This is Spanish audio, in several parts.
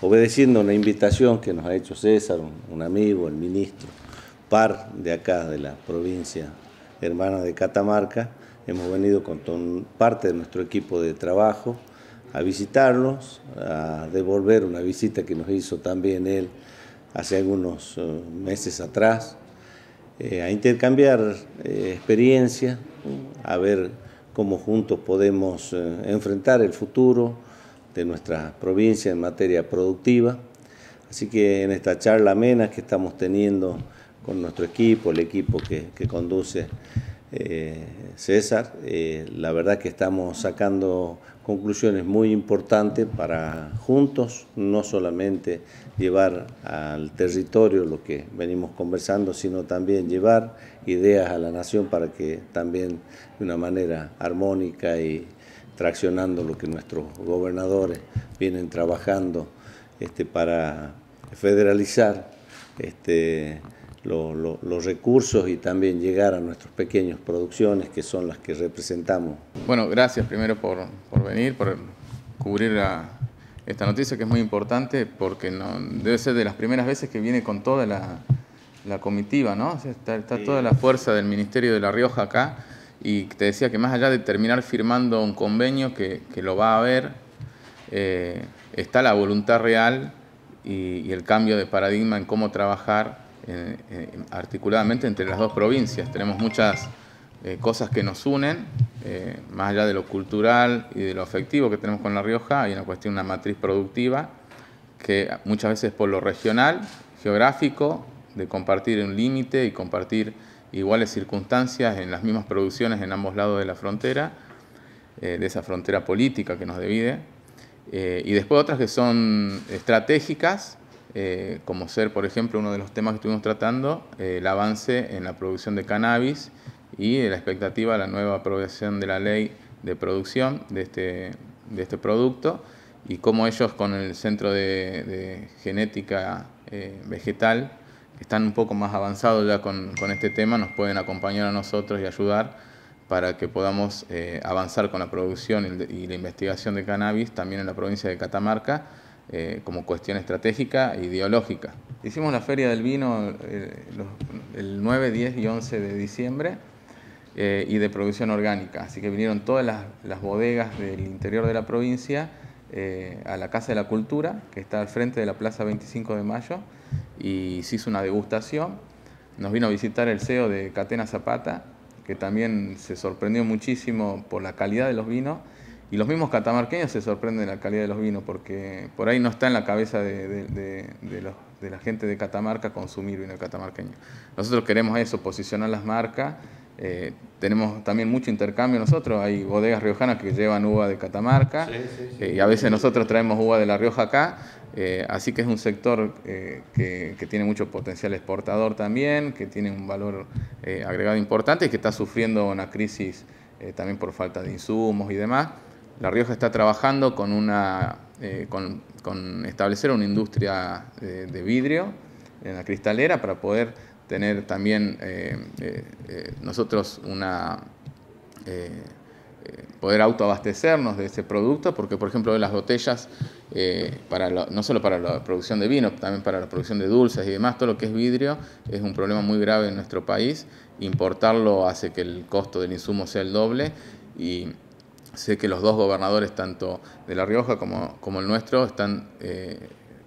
obedeciendo una invitación que nos ha hecho César, un, amigo, el ministro, par de acá de la provincia hermana de Catamarca, hemos venido con parte de nuestro equipo de trabajo a visitarlos, a devolver una visita que nos hizo también él hace algunos eh, meses atrás, eh, a intercambiar eh, experiencia, a ver cómo juntos podemos enfrentar el futuro de nuestra provincia en materia productiva. Así que en esta charla amena que estamos teniendo con nuestro equipo, el equipo que, que conduce eh, César. Eh, la verdad que estamos sacando conclusiones muy importantes para juntos, no solamente llevar al territorio lo que venimos conversando, sino también llevar ideas a la nación para que también de una manera armónica y traccionando lo que nuestros gobernadores vienen trabajando este, para federalizar este, los recursos y también llegar a nuestras pequeñas producciones que son las que representamos. Bueno, gracias primero por, venir, por cubrir esta noticia que es muy importante porque no, debe ser de las primeras veces que viene con toda la, comitiva, ¿no? está, toda la fuerza del Ministerio de La Rioja acá y te decía que más allá de terminar firmando un convenio que, lo va a haber, eh, está la voluntad real y, y el cambio de paradigma en cómo trabajar eh, eh, articuladamente entre las dos provincias. Tenemos muchas cosas que nos unen, más allá de lo cultural y de lo afectivo que tenemos con La Rioja, hay una cuestión, una matriz productiva, que muchas veces por lo regional, geográfico, de compartir un límite y compartir iguales circunstancias en las mismas producciones en ambos lados de la frontera, de esa frontera política que nos divide, y después otras que son estratégicas, eh, como ser, por ejemplo, uno de los temas que estuvimos tratando, eh, el avance en la producción de cannabis y la expectativa de la nueva aprobación de la ley de producción de este, de este producto y cómo ellos con el Centro de, Genética eh, Vegetal, están un poco más avanzados ya con, con, este tema, nos pueden acompañar a nosotros y ayudar para que podamos avanzar con la producción y la investigación de cannabis también en la provincia de Catamarca eh, como cuestión estratégica e ideológica. Hicimos la Feria del Vino eh, el 9, 10 y 11 de diciembre eh, y de producción orgánica, así que vinieron todas las, bodegas del interior de la provincia a la Casa de la Cultura, que está al frente de la Plaza 25 de Mayo, y se hizo una degustación. Nos vino a visitar el CEO de Catena Zapata, que también se sorprendió muchísimo por la calidad de los vinos y los mismos catamarqueños se sorprenden de la calidad de los vinos, porque por ahí no está en la cabeza de, la gente de Catamarca consumir vino catamarqueño. Nosotros queremos eso, posicionar las marcas. Eh, tenemos también mucho intercambio nosotros, hay bodegas riojanas que llevan uva de Catamarca eh, y a veces nosotros traemos uva de La Rioja acá, eh, así que es un sector que, que, tiene mucho potencial exportador también, que tiene un valor agregado importante y que está sufriendo una crisis también por falta de insumos y demás. La Rioja está trabajando con, una, con, establecer una industria de, vidrio en la cristalera para poder tener también eh, eh, nosotros una poder autoabastecernos de ese producto, porque por ejemplo las botellas, para no solo para la producción de vino, también para la producción de dulces y demás, todo lo que es vidrio es un problema muy grave en nuestro país. Importarlo hace que el costo del insumo sea el doble y Sé que los dos gobernadores, tanto de La Rioja como, como el nuestro, están eh,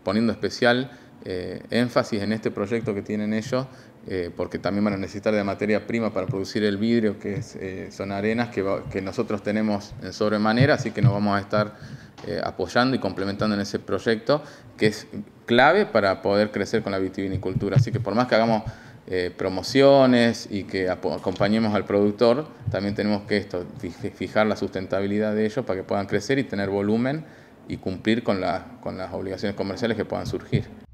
poniendo especial eh, énfasis en este proyecto que tienen ellos, eh, porque también van a necesitar de materia prima para producir el vidrio, que son arenas que, nosotros tenemos en sobremanera, así que nos vamos a estar apoyando y complementando en ese proyecto, que es clave para poder crecer con la vitivinicultura. Así que por más que hagamos eh, promociones y que acompañemos al productor, también tenemos que esto, fijar la sustentabilidad de ellos para que puedan crecer y tener volumen y cumplir con las obligaciones comerciales que puedan surgir.